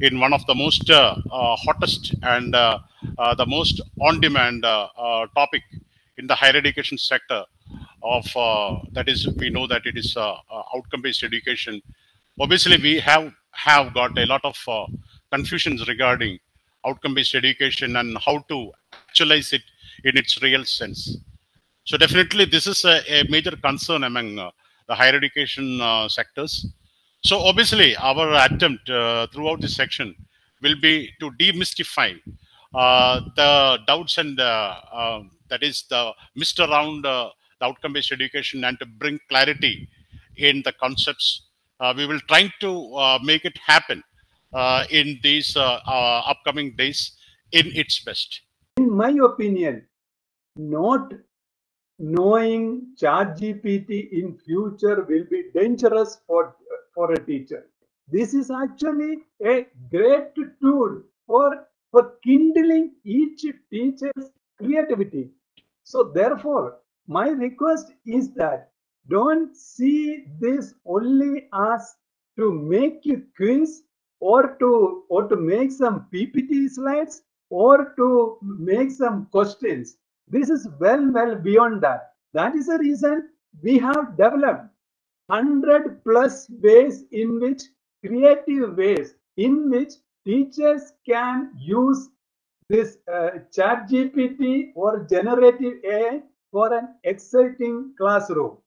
in one of the most uh, uh, hottest and uh, the most on-demand topic in the higher education sector of that is we know that it is outcome-based education. Obviously, we have have got a lot of confusions regarding outcome-based education and how to actualize it in its real sense. So definitely, this is a, a major concern among uh, the higher education uh, sectors. So obviously, our attempt uh, throughout this section will be to demystify uh, the doubts and uh, uh, that is the mist around uh, the outcome-based education and to bring clarity in the concepts. Uh, we will try to uh, make it happen in these upcoming days in its best. In my opinion, not knowing ChatGPT in future will be dangerous for, for a teacher. This is actually a great tool for, for kindling each teacher's creativity. So therefore, my request is that don't see this only as to make a quiz or to or to make some PPT slides or to make some questions. This is well, well beyond that. That is the reason we have developed 100 plus ways in which creative ways in which teachers can use this uh, chat GPT or generative AI for an exciting classroom.